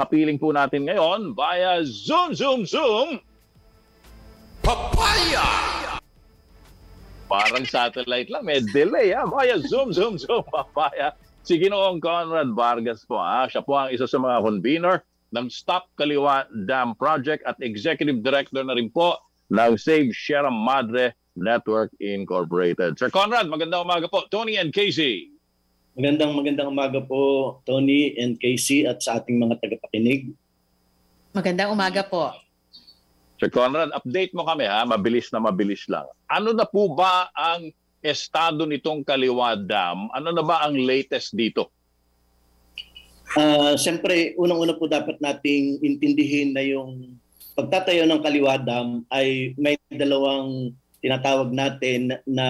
kapiling po natin ngayon via Zoom, Zoom, Zoom. Papaya! Parang satellite lang, may delay ha. Via Zoom, Zoom, Zoom, Papaya. Si Ginoong Conrad Vargas po ha. Siya po ang isa sa mga convener ng Stop Kaliwa Dam Project at Executive Director na rin po ng Save Sierra Madre Network Incorporated. Sir Conrad, magandang umaga po. Tony and Casey. Magandang magandang umaga po Tony and Casey at sa ating mga tagapakinig. Magandang umaga po. Sir Conrad, update mo kami ha, mabilis na mabilis lang. Ano na po ba ang estado nitong Kaliwa Dam? Ano na ba ang latest dito? Uh, Siyempre, unang-una po dapat nating intindihin na yung pagtatayo ng Kaliwa Dam ay may dalawang tinatawag natin na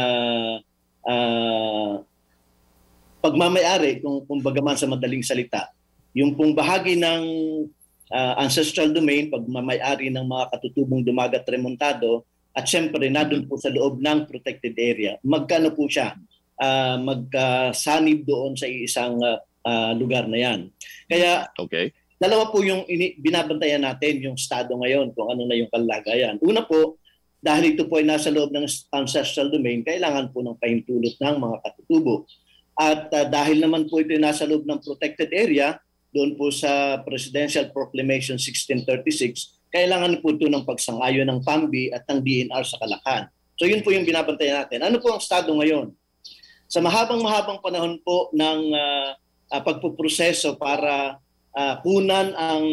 uh, pagmamayari, kung kumbaga man sa madaling salita. Yung pong bahagi ng uh, ancestral domain, pagmamayari ng mga katutubong dumagat remontado, at syempre nandun po sa loob ng protected area. Magkano po siya? Uh, magkasanib doon sa isang uh, uh, lugar na yan. Kaya okay. dalawa po yung ini- binabantayan natin yung estado ngayon kung ano na yung kalagayan. Una po, dahil ito po ay nasa loob ng ancestral domain, kailangan po ng pahintulot ng mga katutubo. At uh, dahil naman po ito ay nasa loob ng protected area, doon po sa Presidential Proclamation 1636, kailangan po ito ng pagsangayon ng PAMBI at ng DNR sa Kalakan. So yun po yung binabantayan natin. Ano po ang estado ngayon? Sa mahabang-mahabang panahon po ng uh, uh, pagpuproseso para uh, kunan ang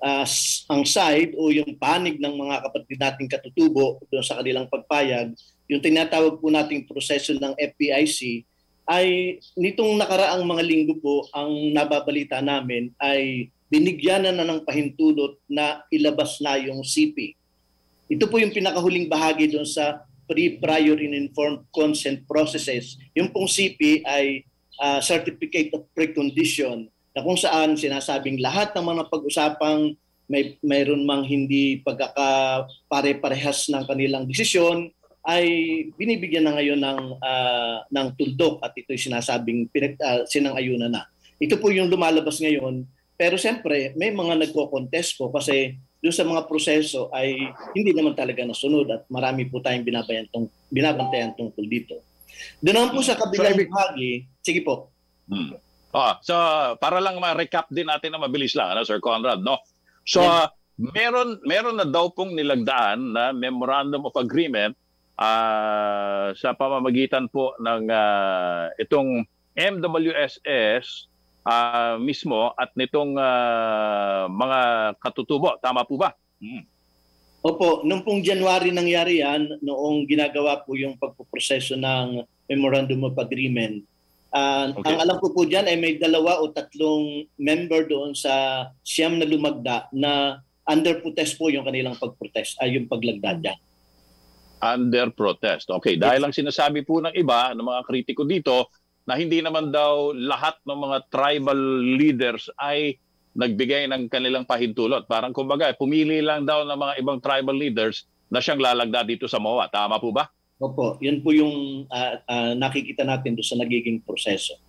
uh, ang side o yung panig ng mga kapatid nating katutubo doon sa kanilang pagpayag, yung tinatawag po nating proseso ng FPIC, ay nitong nakaraang mga linggo po ang nababalita namin ay binigyan na, na ng pahintulot na ilabas na yung CP. Ito po yung pinakahuling bahagi doon sa pre-prior and informed consent processes. Yung pong CP ay uh, Certificate of Precondition na kung saan sinasabing lahat ng mga pag-usapang may mayroon mang hindi pagkakapare-parehas ng kanilang desisyon ay binibigyan na ngayon ng uh, ng tuldok at ito'y sinasabing pinag, uh, sinang-ayunan na. Ito po yung lumalabas ngayon pero siyempre may mga nagko-contest po kasi doon sa mga proseso ay hindi naman talaga nasunod at marami po tayong binabayan tong, binabantayan tungkol dito. Doon naman po sa kabilang so, bahagi, sige po. Hmm. Oh, so para lang ma-recap din natin na mabilis lang, ano, Sir Conrad, no? So yeah. meron meron na daw pong nilagdaan na memorandum of agreement uh, sa pamamagitan po ng uh, itong MWSS uh, ah, mismo at nitong uh, mga katutubo. Tama po ba? Hmm. Opo, noong pong January nangyari yan, noong ginagawa po yung pagpuproseso ng Memorandum of Agreement. Uh, okay. Ang alam ko po dyan ay may dalawa o tatlong member doon sa siyam na lumagda na under protest po yung kanilang pagprotest, ay yung paglagda dyan under protest. Okay, dahil lang sinasabi po ng iba, ng mga kritiko dito, na hindi naman daw lahat ng mga tribal leaders ay nagbigay ng kanilang pahintulot. Parang kumbaga, pumili lang daw ng mga ibang tribal leaders na siyang lalagda dito sa MOA. Tama po ba? Opo, yun po yung uh, uh, nakikita natin doon sa nagiging proseso.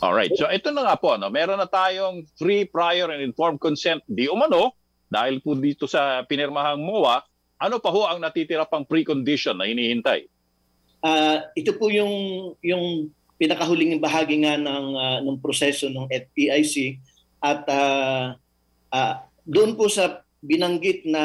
Alright, so ito na nga po, no? meron na tayong free, prior, and informed consent di umano dahil po dito sa pinirmahang MOA ano pa ho ang natitira pang precondition na hinihintay? Uh, ito po yung yung pinakahuling bahagi nga ng uh, ng proseso ng FPIC at uh, uh, doon po sa binanggit na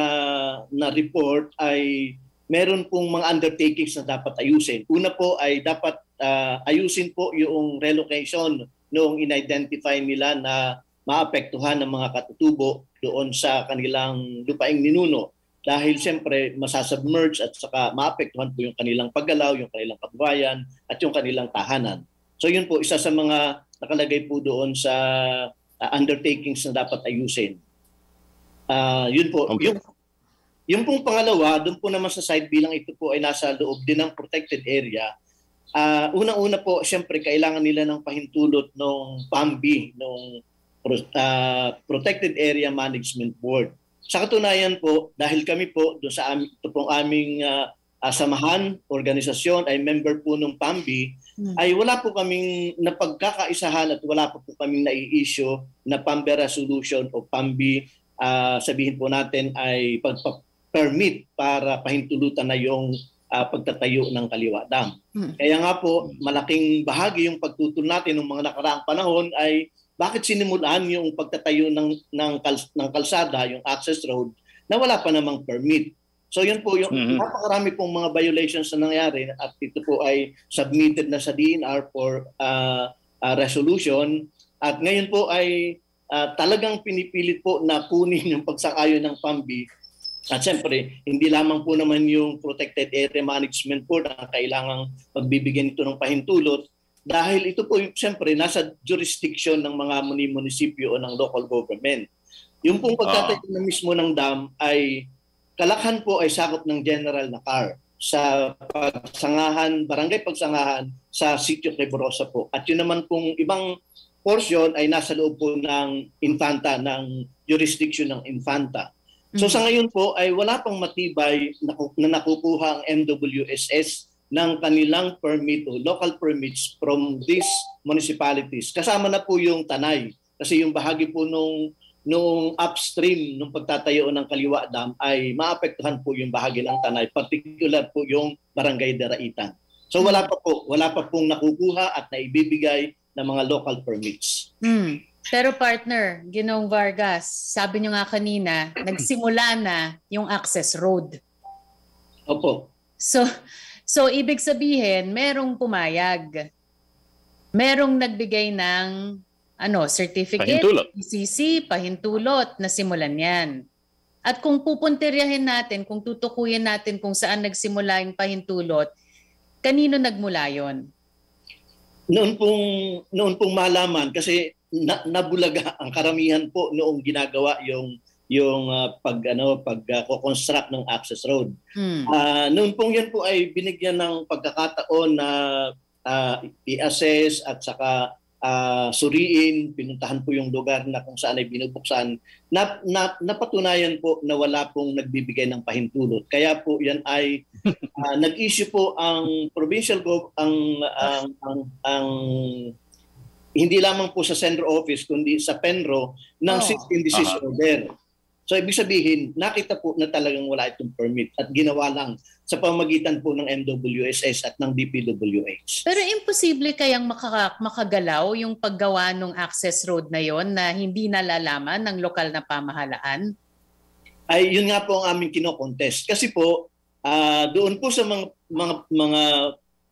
na report ay meron pong mga undertakings na dapat ayusin. Una po ay dapat uh, ayusin po yung relocation noong in-identify nila na maapektuhan ng mga katutubo doon sa kanilang lupaing ninuno dahil siyempre masasubmerge at saka maapektuhan po yung kanilang paggalaw, yung kanilang pagbayan at yung kanilang tahanan. So yun po, isa sa mga nakalagay po doon sa uh, undertakings na dapat ayusin. Uh, yun po. Okay. Yung, yung pong pangalawa, doon po naman sa side bilang ito po ay nasa loob din ng protected area. Uh, unang-una po, siyempre kailangan nila ng pahintulot ng PAMBI, ng uh, Protected Area Management Board. Sa katunayan po, dahil kami po doon sa am, ito pong aming uh, uh, samahan, organisasyon, ay member po ng PAMBI, hmm. ay wala po kaming napagkakaisahan at wala po po kaming nai-issue na PAMBI resolution o PAMBI uh, sabihin po natin ay pagpa-permit para pahintulutan na yung uh, pagtatayo ng Kaliwa Dam. Hmm. Kaya nga po, malaking bahagi yung pagtutol natin ng mga nakaraang panahon ay bakit sinimulan yung pagtatayo ng, ng, kals- ng kalsada, yung access road, na wala pa namang permit. So yun po yung mm-hmm. napakarami pong mga violations na nangyari at ito po ay submitted na sa DNR for uh, uh, resolution at ngayon po ay uh, talagang pinipilit po na kunin yung pagsakayo ng PAMBI at siyempre, hindi lamang po naman yung protected area management po na kailangang magbibigyan ito ng pahintulot dahil ito po siyempre nasa jurisdiction ng mga munisipyo o ng local government. Yung pong pagtatayo uh. na mismo ng dam ay kalakhan po ay sakop ng general na car sa pagsangahan, barangay pagsangahan sa sitio Quebrosa po. At yun naman pong ibang portion ay nasa loob po ng Infanta, ng jurisdiction ng Infanta. So sa ngayon po ay wala pang matibay na, na nakukuha ang MWSS ng kanilang permit o local permits from these municipalities. Kasama na po yung Tanay kasi yung bahagi po nung nung upstream nung pagtatayo ng Kaliwa Dam ay maapektuhan po yung bahagi ng Tanay, particular po yung Barangay Daraitan. So wala pa po, wala pa pong nakukuha at naibibigay ng mga local permits. Hmm. Pero partner, Ginong Vargas, sabi nyo nga kanina, nagsimula na yung access road. Opo. So, so ibig sabihin, merong pumayag. Merong nagbigay ng ano, certificate, pahintulot. PCC, pahintulot na simulan yan. At kung pupuntiryahin natin, kung tutukuyin natin kung saan nagsimula yung pahintulot, kanino nagmula yon? Noon pong noon pong malaman kasi na, nabulaga ang karamihan po noong ginagawa yung yung uh, pag ano pag uh, construct ng access road. Hmm. Uh, noon pong yan po ay binigyan ng pagkakataon na uh, i-assess at saka uh, suriin, pinuntahan po yung lugar na kung saan ay binubuksan. Na, na, napatunayan po na wala pong nagbibigay ng pahintulot. Kaya po yan ay uh, nag-issue po ang provincial gov ang ang, ang, ang hindi lamang po sa Central Office kundi sa Penro ng oh. in decision uh-huh. order. So ibig sabihin, nakita po na talagang wala itong permit at ginawa lang sa pamagitan po ng MWSS at ng DPWH. Pero imposible kayang makaka- makagalaw yung paggawa ng access road na yon na hindi nalalaman ng lokal na pamahalaan? Ay yun nga po ang aming kino-contest. Kasi po uh, doon po sa mga mga mga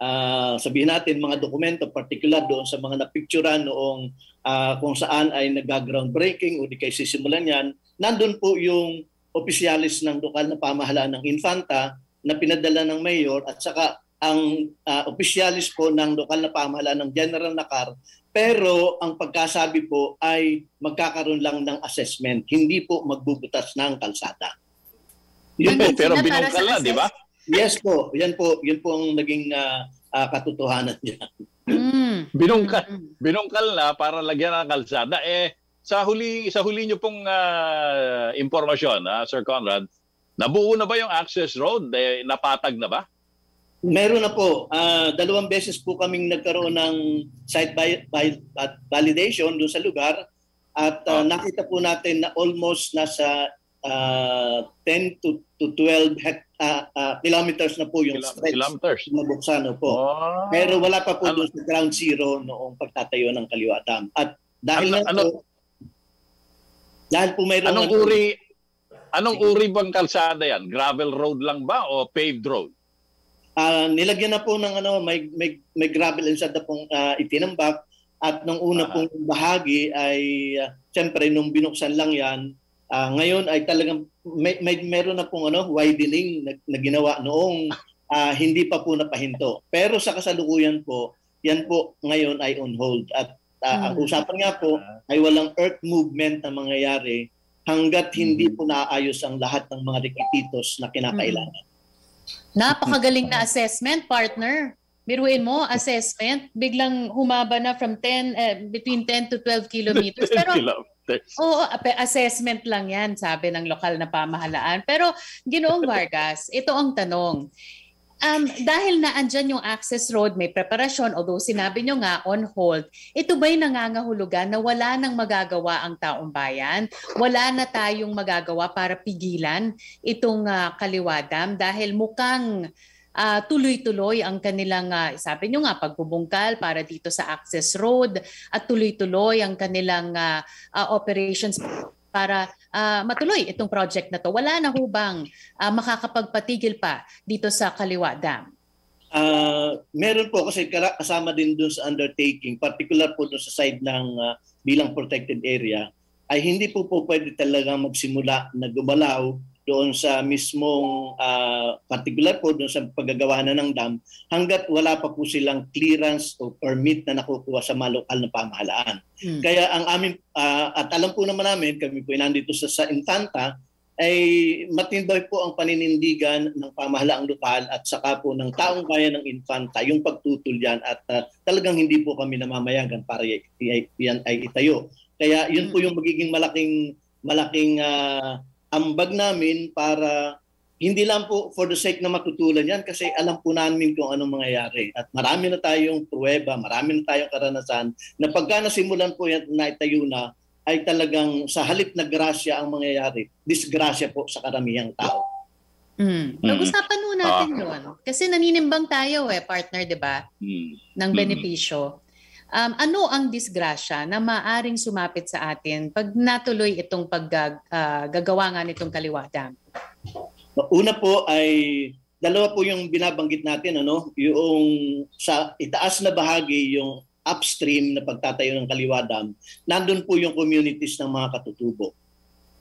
uh, sabihin natin mga dokumento particular doon sa mga napicturean noong uh, kung saan ay nag-groundbreaking o di kay sisimulan yan, nandun po yung opisyalis ng lokal na pamahalaan ng Infanta na pinadala ng mayor at saka ang uh, opisyalis po ng lokal na pamahalaan ng General Nakar pero ang pagkasabi po ay magkakaroon lang ng assessment, hindi po magbubutas ng kalsada. Yun po, pero binungkal na, di ba? Yes po, yan po, yun po ang naging uh, uh, katotohanan diyan. Mm. Binungkal, mm. binungkal na para lagyan ng kalsada. Eh, sa huli sa huli niyo pong uh, impormasyon, uh, Sir Conrad, nabuo na ba yung access road? Eh, napatag na ba? Meron na po. Uh, dalawang beses po kaming nagkaroon ng site by, by, validation doon sa lugar at uh, oh. nakita po natin na almost nasa uh, 10 to, to 12 hect, uh, uh, kilometers na po yung Kil- stretch kilometers. na buksan po. Oh. Pero wala pa po ano? doon sa ground zero noong pagtatayo ng Kaliwa Dam. At dahil ano, na ano, po, dahil po mayroon... Anong ano, uri, anong uri bang kalsada yan? Gravel road lang ba o paved road? Uh, nilagyan na po ng ano, may, may, may gravel inside na pong uh, itinambak at nung una uh-huh. pong bahagi ay uh, siyempre nung binuksan lang yan Uh, ngayon ay talagang may, may meron na pong ano widening na, na ginawa noong uh, hindi pa po napahinto. Pero sa kasalukuyan po, yan po ngayon ay on hold at uh, hmm. ang usapan nga po ay walang earth movement na mangyayari hanggat hindi hmm. po naayos ang lahat ng mga requisitos na kinakailangan. Hmm. Napakagaling na assessment, partner. Biruin mo, assessment, biglang humaba na from 10, eh, between 10 to 12 kilometers. Pero Oo, assessment lang yan, sabi ng lokal na pamahalaan. Pero, Ginoong Vargas, ito ang tanong. Um, dahil na andyan yung access road, may preparasyon, although sinabi nyo nga on hold, ito ba'y nangangahulugan na wala nang magagawa ang taong bayan? Wala na tayong magagawa para pigilan itong uh, kaliwadam dahil mukhang uh, tuloy-tuloy ang kanilang, uh, sabi nyo nga, pagbubungkal para dito sa access road at tuloy-tuloy ang kanilang uh, uh, operations para uh, matuloy itong project na to? Wala na hubang uh, makakapagpatigil pa dito sa Kaliwa Dam? Uh, meron po kasi kasama din doon sa undertaking, particular po doon sa side ng uh, bilang protected area, ay hindi po po pwede talaga magsimula na gumalaw doon sa mismong uh, particular po doon sa paggagawa na ng dam hanggat wala pa po silang clearance o permit na nakukuha sa malokal na pamahalaan. Hmm. Kaya ang amin uh, at alam po naman namin kami po nandito sa, sa Infanta ay matinday po ang paninindigan ng pamahalaang lokal at saka po ng taong bayan ng Infanta yung pagtutol yan at uh, talagang hindi po kami namamayagan para yan ay itayo. Kaya yun po hmm. yung magiging malaking malaking uh, ambag namin para hindi lang po for the sake na matutulan yan kasi alam po namin kung anong mangyayari. At marami na tayong pruweba, marami na tayong karanasan na pagka nasimulan po yan na itayo na, ay talagang sa halip na grasya ang mangyayari. Disgrasya po sa karamihang tao. Mm. Pag-usapan mo natin uh, doon. Kasi naninimbang tayo eh, partner, di ba? Mm. Ng benepisyo. Um, ano ang disgrasya na maaring sumapit sa atin pag natuloy itong paggagawa uh, nga nitong kaliwa dam? Una po ay dalawa po yung binabanggit natin ano, yung sa itaas na bahagi yung upstream na pagtatayo ng kaliwa dam, nandun po yung communities ng mga katutubo.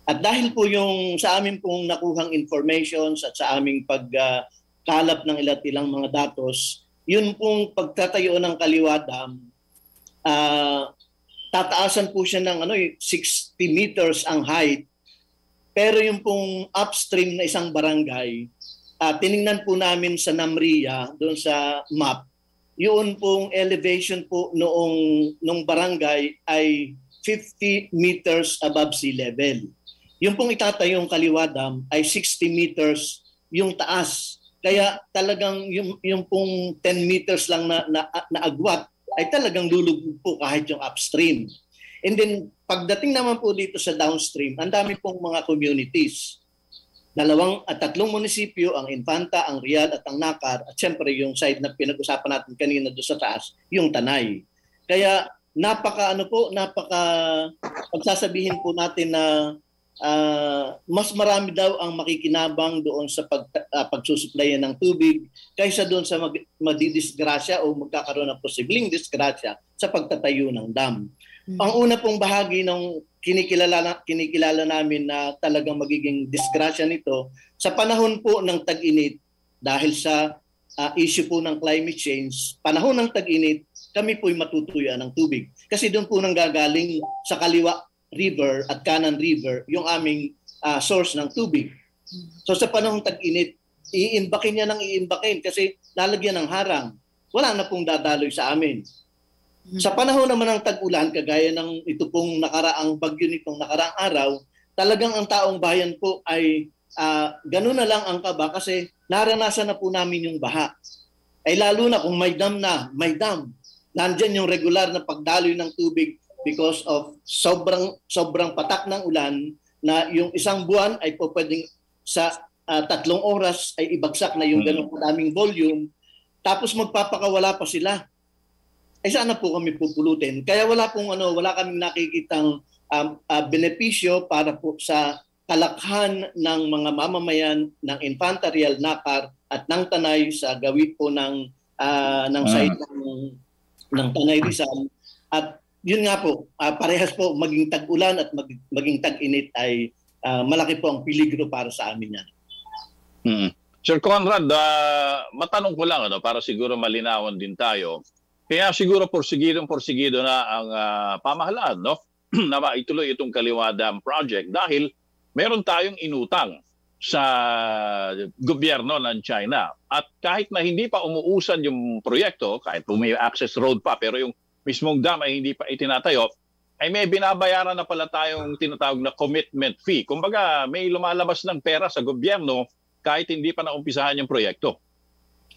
At dahil po yung sa amin pong nakuhang informations at sa aming pagkalap uh, ng ilat ilang mga datos, yun pong pagtatayo ng kaliwa uh, tataasan po siya ng ano, 60 eh, meters ang height. Pero yung pong upstream na isang barangay, uh, tiningnan po namin sa Namria, doon sa map, yun pong elevation po noong nung barangay ay 50 meters above sea level. Yung pong itatayong Kaliwa Dam ay 60 meters yung taas. Kaya talagang yung, yung pong 10 meters lang na, na, na agwat ay talagang lulubog po kahit yung upstream. And then pagdating naman po dito sa downstream, ang dami pong mga communities. Dalawang at tatlong munisipyo, ang Infanta, ang Riyadh at ang Nakar, at siyempre yung side na pinag-usapan natin kanina doon sa taas, yung Tanay. Kaya napaka ano po, napaka pagsasabihin po natin na uh, mas marami daw ang makikinabang doon sa pag, uh, pagsusuplayan ng tubig kaysa doon sa mag, madidisgrasya o magkakaroon ng posibleng disgrasya sa pagtatayo ng dam. Mm-hmm. Ang una pong bahagi ng kinikilala, na, kinikilala namin na talagang magiging disgrasya nito sa panahon po ng tag-init dahil sa uh, issue po ng climate change, panahon ng tag-init, kami po'y matutuyan ng tubig. Kasi doon po nang gagaling sa kaliwa River at Kanan River yung aming uh, source ng tubig. So sa panahong tag-init, iimbakin niya ng iimbakin kasi lalagyan ng harang. Wala na pong dadaloy sa amin. Hmm. Sa panahon naman ng tag-ulan, kagaya ng ito pong nakaraang bagyo nitong nakaraang araw, talagang ang taong bayan po ay uh, ganun na lang ang kaba kasi naranasan na po namin yung baha. Ay lalo na kung may dam na, may dam. Nandyan yung regular na pagdaloy ng tubig because of sobrang sobrang patak ng ulan na yung isang buwan ay po pwedeng sa uh, tatlong oras ay ibagsak na yung mm. ganong kadaming volume tapos magpapakawala pa sila ay sana po kami pupulutin kaya wala pong ano wala kaming nakikitang um, uh, benepisyo para po sa kalakhan ng mga mamamayan ng Infanta Real Nakar at ng Tanay sa gawin po ng uh, ng site mm. ng, ng Tanay Rizal at yun nga po, uh, parehas po maging tag-ulan at mag, maging tag-init ay uh, malaki po ang peligro para sa amin yan. Hmm. Sir Conrad, uh, matanong ko lang ano, para siguro malinawan din tayo. Kaya siguro porsigidong porsigido na ang uh, pamahalaan no? na maituloy itong Kaliwa Dam project dahil meron tayong inutang sa gobyerno ng China. At kahit na hindi pa umuusan yung proyekto, kahit may access road pa, pero yung mismong dam ay hindi pa itinatayo, ay may binabayaran na pala tayong tinatawag na commitment fee. Kumbaga, may lumalabas ng pera sa gobyerno kahit hindi pa naumpisahan yung proyekto.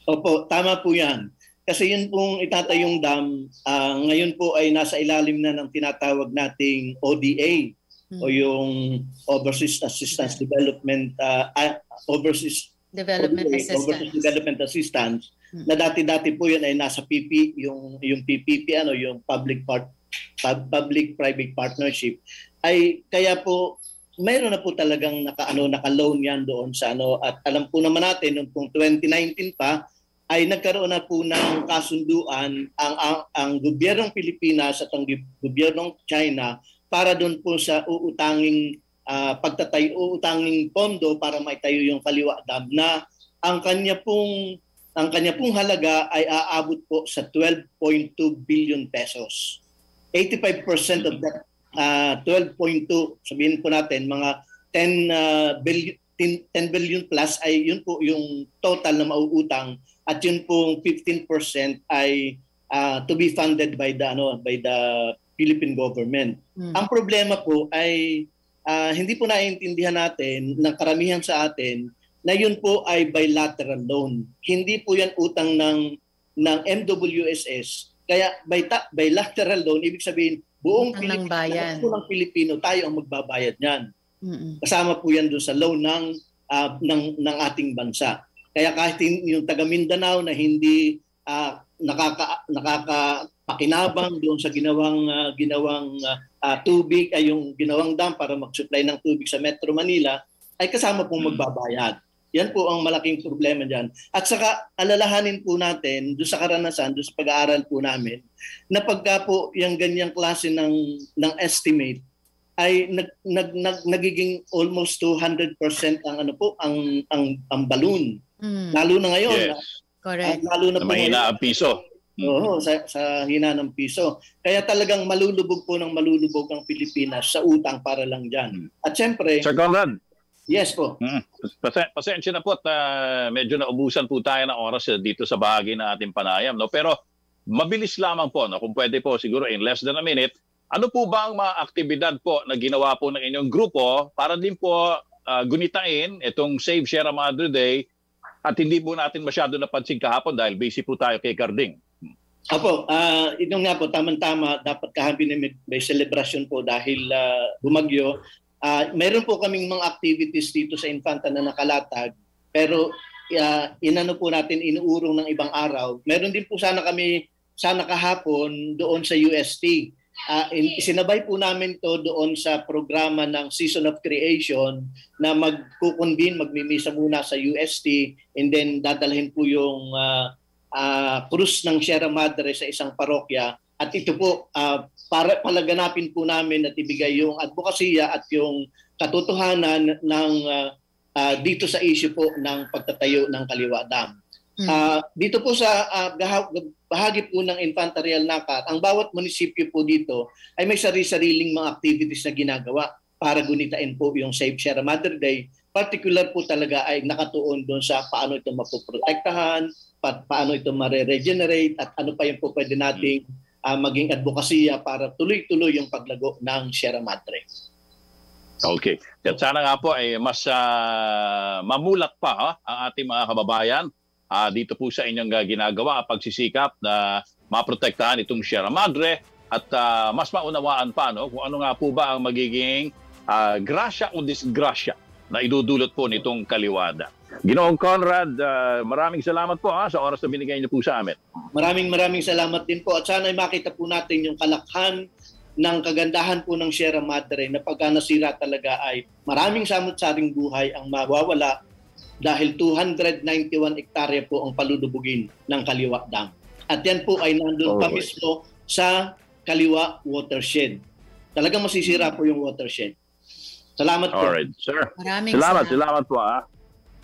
Opo, tama po yan. Kasi yun pong itatayong dam, uh, ngayon po ay nasa ilalim na ng tinatawag nating ODA hmm. o yung Overseas Assistance Development uh, Overseas Development ODA, Assistance. Overseas Development Assistance. Na dati-dati po yun ay nasa PP yung yung PPP ano yung public part public private partnership. Ay kaya po mayroon na po talagang naka ano naka-loan yan doon sa ano at alam po naman natin nung 2019 pa ay nagkaroon na po ng kasunduan ang, ang, ang gobyernong Pilipinas at ang gobyernong China para doon po sa uutanging uh, pagtatayo, uutanging pondo para maitayo yung Kaliwa Dam na ang kanya pong ang kanya pong halaga ay aabot po sa 12.2 billion pesos. 85% of that uh, ah, 12.2 sabihin po natin mga 10 uh, billion 10, 10 billion plus ay yun po yung total na mauutang at yun pong 15% ay uh, to be funded by the ano by the Philippine government. Mm. Ang problema po ay uh, hindi po naiintindihan natin ng karamihan sa atin na yun po ay bilateral loan. Hindi po yan utang ng ng MWSS. Kaya by ta- bilateral loan ibig sabihin buong Pilipino, bayan. ng Pilipino tayo ang magbabayad niyan. Mm-mm. Kasama po yan doon sa loan ng uh, ng ng ating bansa. Kaya kahit yung taga Mindanao na hindi uh, nakaka nakakapakinabang doon sa ginawang uh, ginawang uh, tubig ay yung ginawang dam para mag-supply ng tubig sa Metro Manila ay kasama pong hmm. magbabayad. Yan po ang malaking problema diyan. At saka alalahanin po natin do sa karanasan, do sa pag-aaral po namin na pagka po yung ganyang klase ng ng estimate ay nag, nag, nag, nagiging almost 200% ang ano po ang ang ang balloon Mm. Lalo na ngayon. Yes. Correct. lalo na, na mahina ang piso. Oo, sa, sa hina ng piso. Kaya talagang malulubog po ng malulubog ang Pilipinas sa utang para lang dyan. Hmm. At syempre... Sir Conrad. Yes po. Mm. Pas- pasensya na po at uh, medyo naubusan po tayo ng oras dito sa bahagi ng ating panayam. No? Pero mabilis lamang po, no? kung pwede po siguro in less than a minute, ano po ba ang mga aktibidad po na ginawa po ng inyong grupo para din po uh, gunitain itong Save Sierra Madre Day at hindi po natin masyado napansin kahapon dahil busy po tayo kay Carding. Apo, uh, ito nga po, tamang-tama, dapat kahabi na may, may celebration po dahil uh, bumagyo. Uh, mayroon po kaming mga activities dito sa Infanta na nakalatag, pero uh, inano po natin, inuurong ng ibang araw. Meron din po sana kami, sana kahapon, doon sa UST uh, isinabay po namin to doon sa programa ng Season of Creation na magkukonvene, magmimisa muna sa UST and then dadalhin po yung uh, uh, krus ng Sierra Madre sa isang parokya at ito po uh, para palaganapin po namin at ibigay yung advokasya at yung katotohanan ng uh, uh, dito sa issue po ng pagtatayo ng Kaliwa Dam. Uh, dito po sa uh, bahagi po ng Infantarial Nakat, ang bawat munisipyo po dito ay may sarili-sariling mga activities na ginagawa para gunitain po yung Save Sierra Mother Day. Particular po talaga ay nakatuon doon sa paano ito mapoprotektahan, pa- paano ito mare-regenerate at ano pa yung po pwede nating uh, maging advokasya para tuloy-tuloy yung paglago ng Sierra Madre. Okay. At sana nga po ay mas uh, mamulat pa ha, ang ating mga kababayan uh, dito po sa inyong uh, ginagawa pagsisikap na maprotektahan itong Sierra Madre at uh, mas maunawaan pa no, kung ano nga po ba ang magiging uh, grasya o disgrasya na idudulot po nitong kaliwada. Ginoong Conrad, uh, maraming salamat po ha, sa oras na binigay niyo po sa amin. Maraming maraming salamat din po at sana ay makita po natin yung kalakhan ng kagandahan po ng Sierra Madre na pagka nasira talaga ay maraming samot-saring buhay ang mawawala dahil 291 hektarya po ang palulubugin ng Kaliwa Dam. At yan po ay nandun pa mismo sa Kaliwa Watershed. Talagang masisira po yung watershed. Salamat po. Alright, sir. Maraming salamat, salamat, salamat po ah.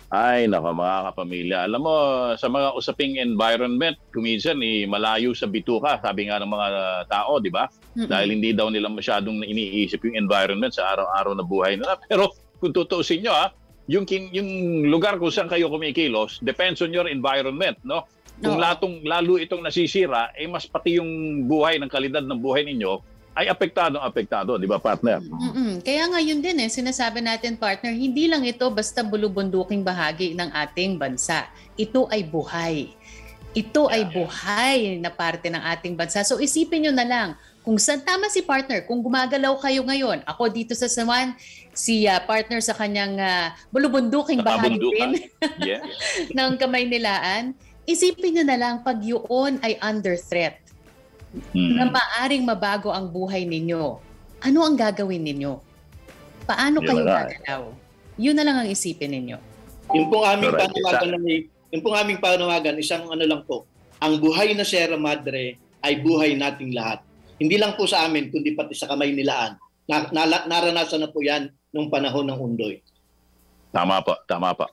Ay, nako mga kapamilya. Alam mo, sa mga usaping environment, kuminsan eh, malayo sa bituka, sabi nga ng mga tao, di ba? Mm-hmm. Dahil hindi daw nila masyadong iniisip yung environment sa araw-araw na buhay nila. Pero kung tutuusin nyo, ah, yung yung lugar kung saan kayo kumikilos depends on your environment, no? Kung no. latong lalo itong nasisira, eh mas pati yung buhay ng kalidad ng buhay ninyo ay apektado apektado, di ba partner? Mm-mm. Kaya nga yun din eh, sinasabi natin partner, hindi lang ito basta bulubunduking bahagi ng ating bansa. Ito ay buhay. Ito ay buhay na parte ng ating bansa. So isipin nyo na lang, kung saan tama si partner, kung gumagalaw kayo ngayon, ako dito sa Sawan, si uh, partner sa kanyang uh, bulubunduking bahagi din yeah. ng kamay nilaan, isipin nyo na lang pag yun ay under threat mm. na maaring mabago ang buhay ninyo, ano ang gagawin ninyo? Paano kayo gagalaw? Yun na lang ang isipin ninyo. Yung pong aming right. panawagan na yung pong aming panawagan, isang ano lang po, ang buhay na Sierra Madre ay buhay nating lahat. Hindi lang po sa amin, kundi pati sa kamay nilaan. Na, na, naranasan na po yan nung panahon ng Undoy. Tama po, tama po.